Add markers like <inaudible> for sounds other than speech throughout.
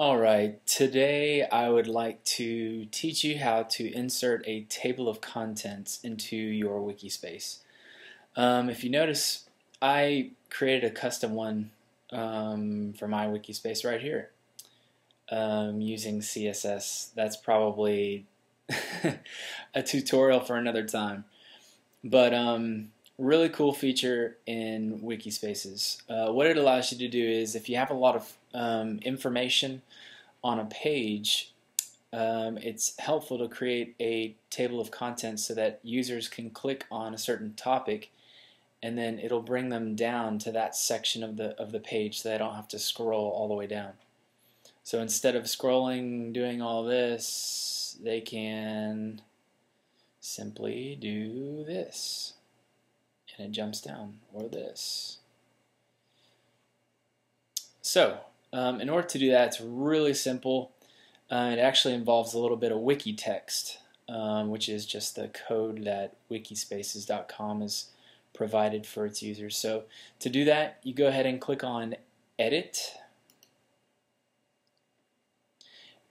Alright, today I would like to teach you how to insert a table of contents into your Wikispace. Um, if you notice, I created a custom one um, for my Wikispace right here um, using CSS. That's probably <laughs> a tutorial for another time. But um, really cool feature in Wikispaces. Uh, what it allows you to do is if you have a lot of um, information on a page, um, it's helpful to create a table of contents so that users can click on a certain topic and then it'll bring them down to that section of the of the page so they don't have to scroll all the way down. So instead of scrolling doing all this, they can simply do this and it jumps down, or this. So, um, in order to do that, it's really simple. Uh, it actually involves a little bit of wiki text, um, which is just the code that wikispaces.com has provided for its users. So to do that, you go ahead and click on Edit,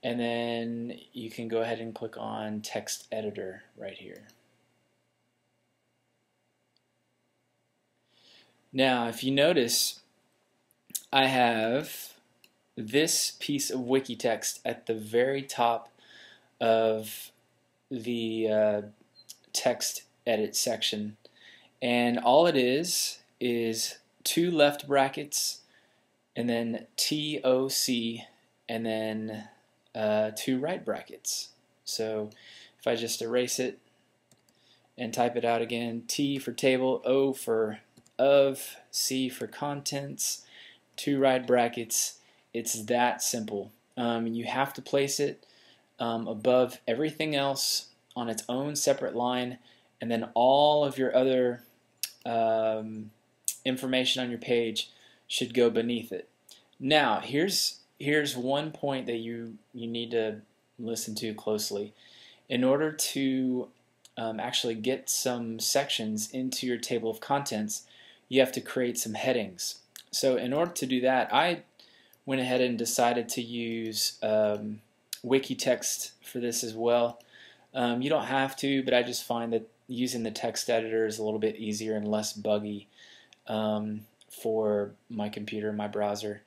and then you can go ahead and click on Text Editor right here. Now, if you notice, I have this piece of wiki text at the very top of the uh, text edit section. And all it is is two left brackets and then TOC and then uh, two right brackets. So if I just erase it and type it out again, T for table, O for of, C for contents, two right brackets. It's that simple. Um, you have to place it um, above everything else on its own separate line, and then all of your other um, information on your page should go beneath it. Now, here's here's one point that you you need to listen to closely. In order to um, actually get some sections into your table of contents, you have to create some headings. So in order to do that, I went ahead and decided to use um, Wikitext for this as well. Um, you don't have to, but I just find that using the text editor is a little bit easier and less buggy um, for my computer, and my browser.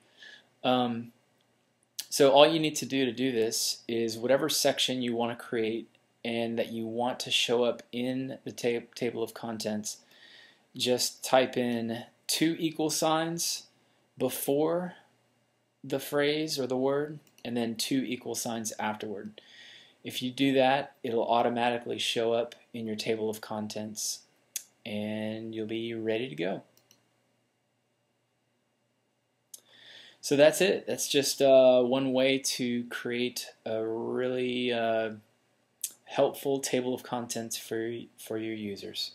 Um, so all you need to do to do this is whatever section you want to create and that you want to show up in the ta table of contents, just type in two equal signs before the phrase or the word and then two equal signs afterward. If you do that, it'll automatically show up in your table of contents and you'll be ready to go. So that's it. That's just uh, one way to create a really uh, helpful table of contents for, for your users.